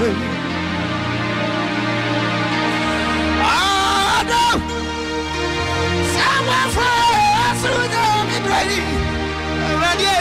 way. Oh, ah, no! Someone from us who don't be ready. Ready.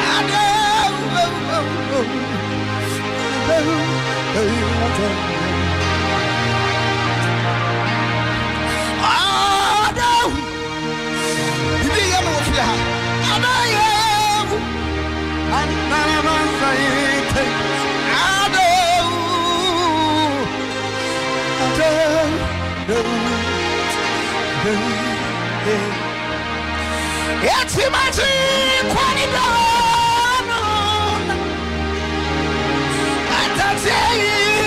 I know. Oh, oh, I do. You be a move, know I know, yeah. And none of us are here. I know. Yetimaji kwani dono Atatei yoda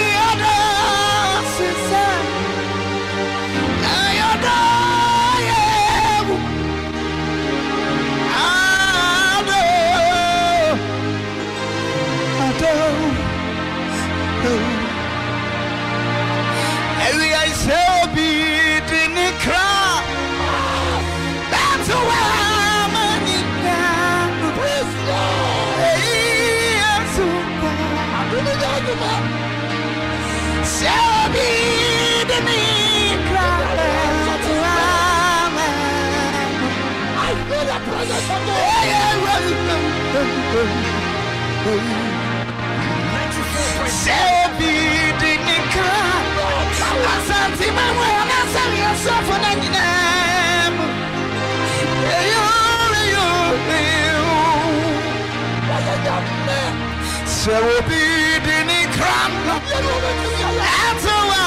sɛ obi di ne kram ɛto wa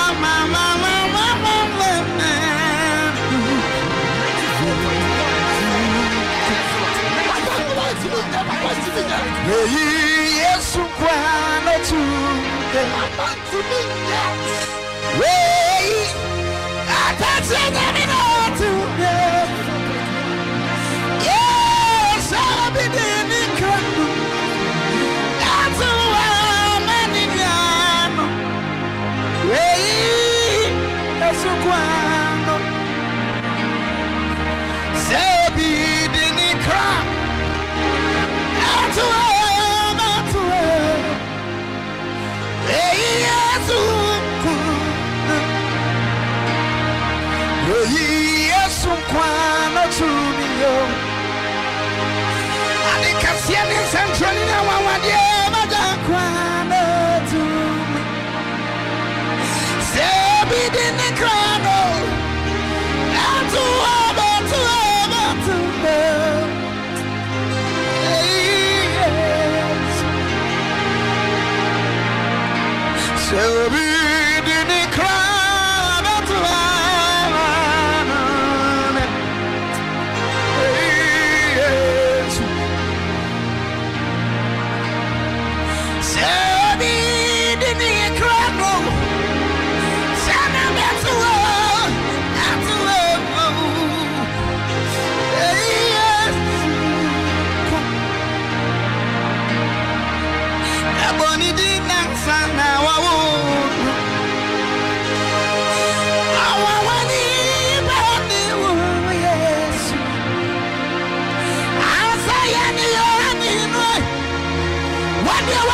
kwa no tu wei atɛte nyame no tu quando se bidini kra atwa matwa yesu kuna yesu kwano tumio adikasiye nisa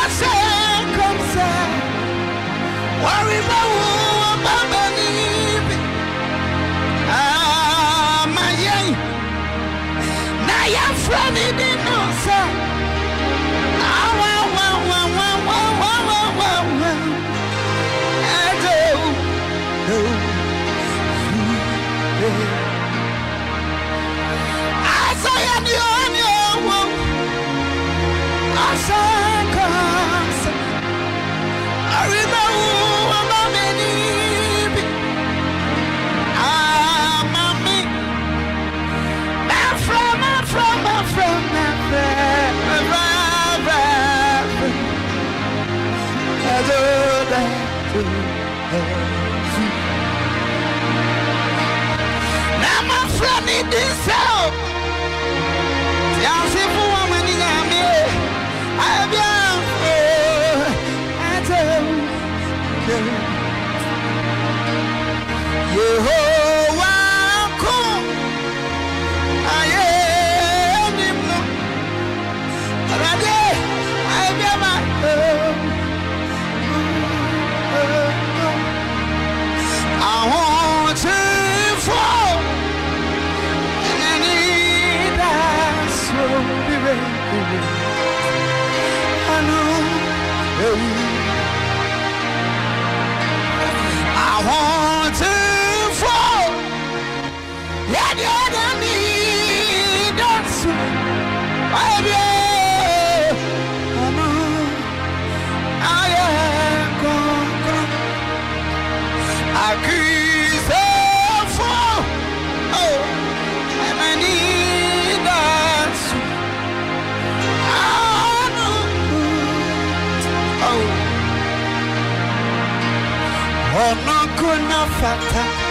What's up? He said, I know that. could not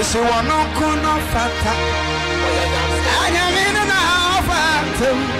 Missy Wano Kuno Fata. I am in an hour.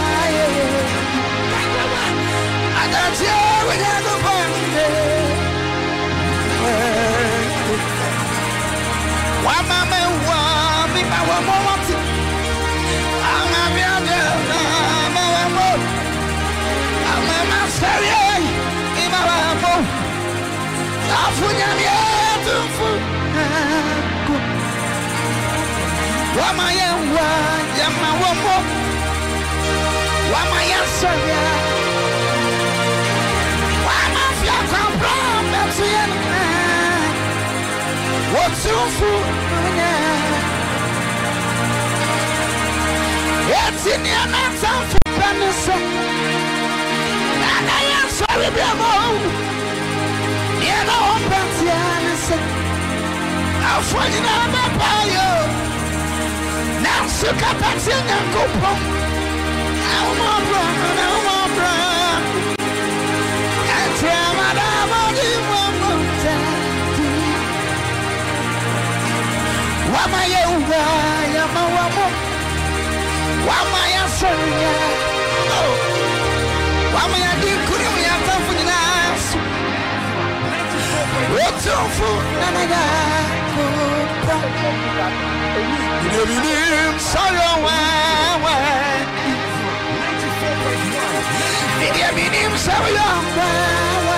I'm a more. I'm a master, I'm a more. I'm for you, to food. Why, my young one, yeah, my one more. Why, my young son, yeah. wɔtumfo nya yɛti nneɛma ntamfo pɛ ne so nana yɛ nsɔre bi ama ɔwu nneɛma wɔ mpɛntea ne so afɔ nyinaa bɛpa yɛ nanso wama yɛ wura yama wamo wama yɛ sɔnya oh. wama yɛ di nkuri mu yɛ atamfo nyinaa so wotumfo nana yɛ kopa binim sɔyɔ wawa minim sɔyɔ wawa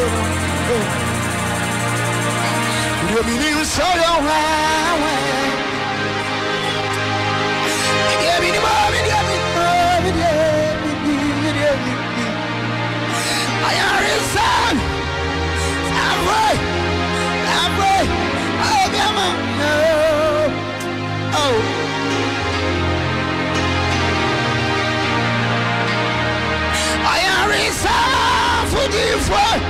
You mean so your way. Give me the money, give me the give me the. I am his son. I'm. I'm right. Oh, come on. No. Oh. fo àwọn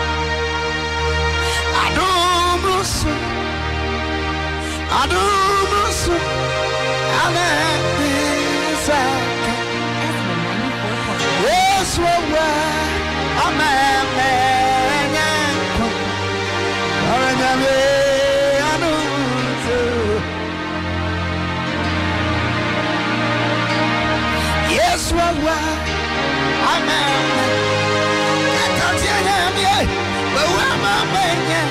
adumrosu alẹ́bíṣàkà Yesu wa amẹ́mẹ́nyẹ́ kọ́ ọ̀rẹ́nyẹ́mẹ́ anúnṣe. Yesu wa amẹ́mẹ́ kẹta tí a yẹ mi yẹ bẹ̀wò amẹ́mẹ́nyẹ́ adumrosu.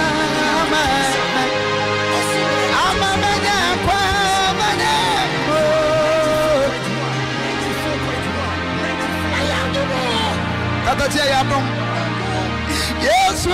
Ya dum. Yesu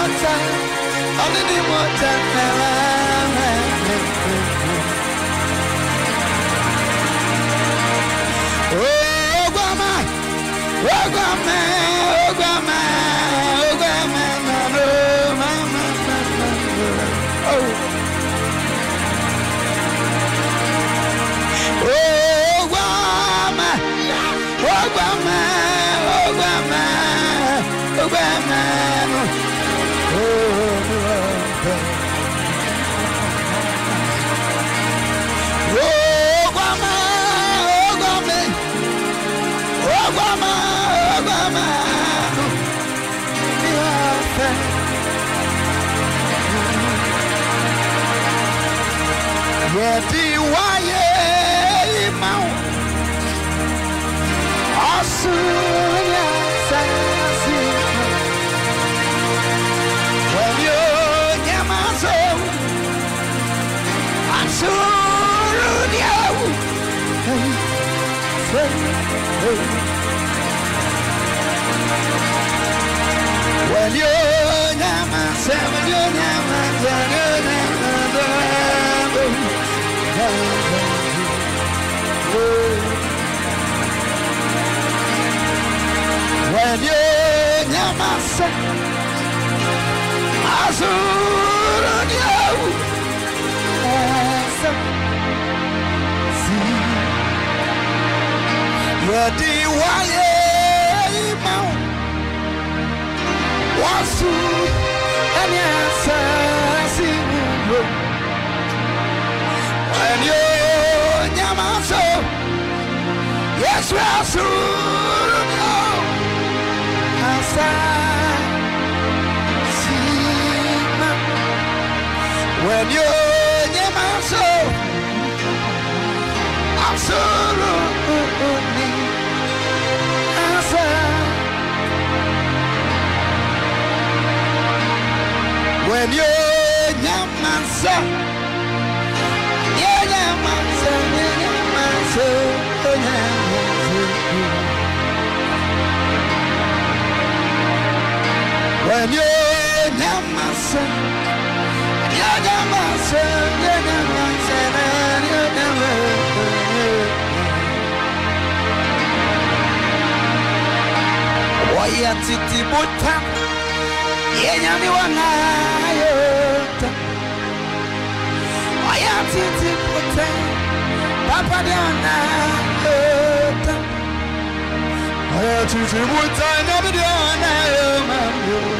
adini mota, adini mota Oh, Grandma, oh, Grandma, oh, Grandma, Yɛdi wáyé ìmọ̀ ọ̀sùn ní àṣàṣì. Wẹ̀mí ó nyẹ máa sọ, àṣùrù ní máa máa When you're my sun, I'll azuru nyau. Asa si yadi waye imau yes azuru nyau asa si when you nyamasa absolutely asa when you nyamasa yeah nyamasa yeah nyamasa oh nyamasa when you nyamasa yeah nyamasa yeah nyamasa yeah nyamasa Waya titi buta Yenya mi wanayota Waya titi buta Papa di wanayota Waya titi buta nyame de ona yo mamyo aya titi buta de ona yo Isi wa ya titi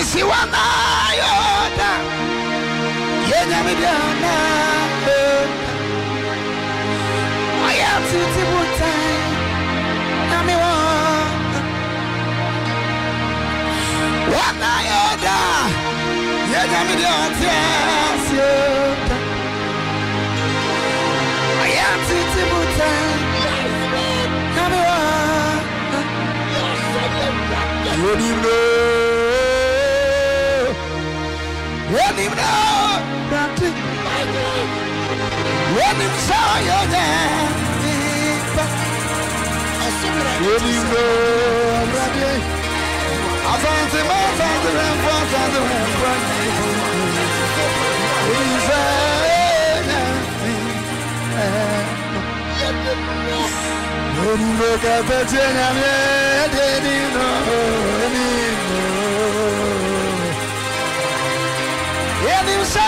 Nisi wa na yoda yenyamidiana aya titi butai namiwa wana yoda yenyamidiatiasiota aya titi butai namiwa yodimno yodimno Brante. Wonim sayo ne nipa. Wonim no brante. Asante ma asante remfo asante remfo. Wonim ne Wonim no na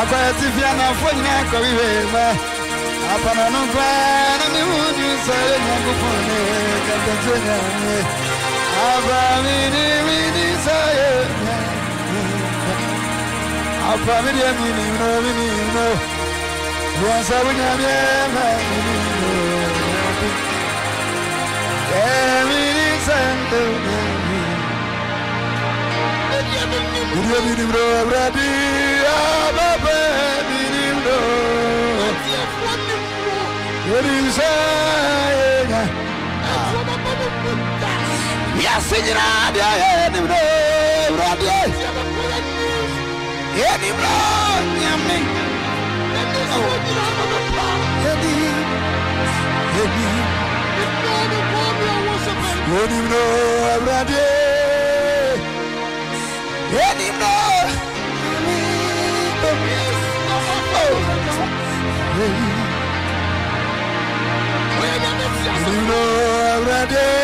Akwati fia na fonyina kwa wiwe Apana no kwa na mi nyangu pone kapete nyame Aba mi ni mi ni sa ye Apa mi dia mi ni mi ni no. Sa bu nyame ma mi ni mi ni bro ababa Yeri sa ye Yasi nyina dia ye ni bro bradi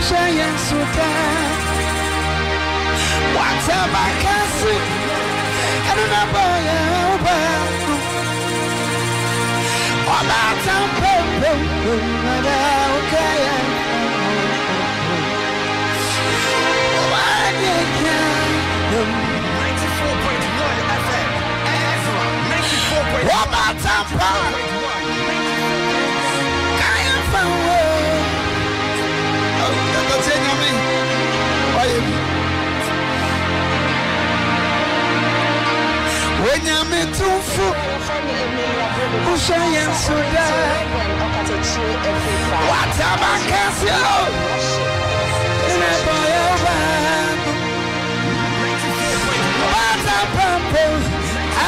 bradi Yedi bro mpaeɛ mu onyame tumfo wohyɛ yɛn so daa wataba kɛseɛ o ne bɔyɛ baako atampampo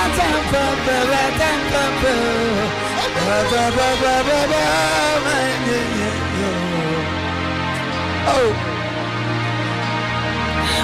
atampampo atampampo babababababa ma nyɛnyɛ yo oh.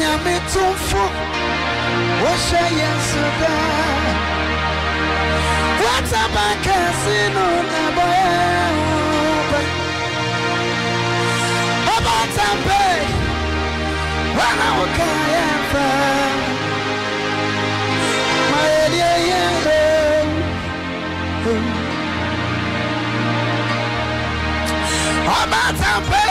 nyame tumfo wohyɛ yɛn so daa wataba kɛse no na bɔyɛ wo ba ɔbɔtampɛ wana wo ka yɛmfa ma yɛdeɛ yɛ ɔbɔtampɛ